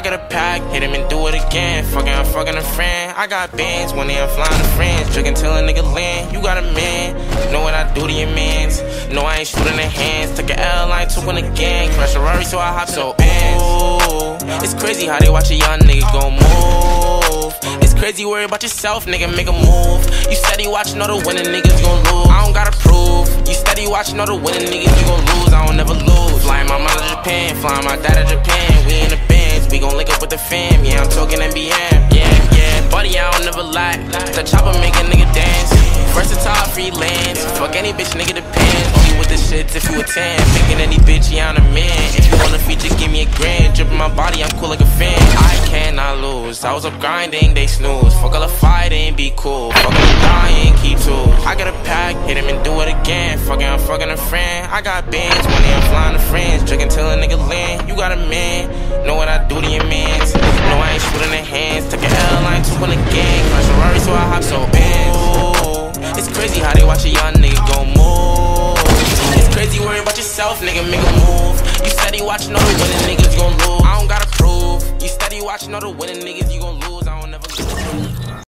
I got a pack, hit him and do it again. Fucking, I'm fucking a friend. I got bands when I'm flying to friends. Drinking till a nigga land. You got a man, know what I do to your mans. No, I ain't shooting the hands. Took an L, I ain't took one again. Crash a Rari, so I hop so ooh. It's crazy how they watch a young nigga go move. It's crazy, worry about yourself, nigga, make a move. You steady watching all the winning niggas gon' lose. I don't gotta prove. You steady watching all the winning niggas, you gon' lose. I don't never lose. Flying my mom to Japan, flying my dad to Japan. We in the bands, we gon' link up with the fam. Yeah, I'm talking NBM. Yeah, yeah, buddy, I don't never lie. The chopper make a nigga dance. Versatile freelance. Fuck any bitch, nigga depends. Only with the shits if you attend. Picking any bitch, yeah, I'm a man. If you want a feature, give me a grand. Dripping my body, I'm cool like a fan. I cannot lose. I was up grinding, they snooze. Fuck all the fighting, be cool. Fuck all the dying, keep tools. I got a pack, hit him and do it again. Fucking, I'm fucking a friend. I got bands, money, I'm flying to friends. Drinking till a nigga land. You got a man, know what I to your mans. No, I ain't shooting the hands. Took an L, I ain't two in the gang. Crash a Rari, so I hop so Ooh, It's crazy how they watch a young nigga go move. It's crazy worrying about yourself, nigga, make a move. You steady watching all the winning niggas, you gon' lose. I don't gotta prove. You steady watching all the winning niggas, you gon' lose. I don't never lose.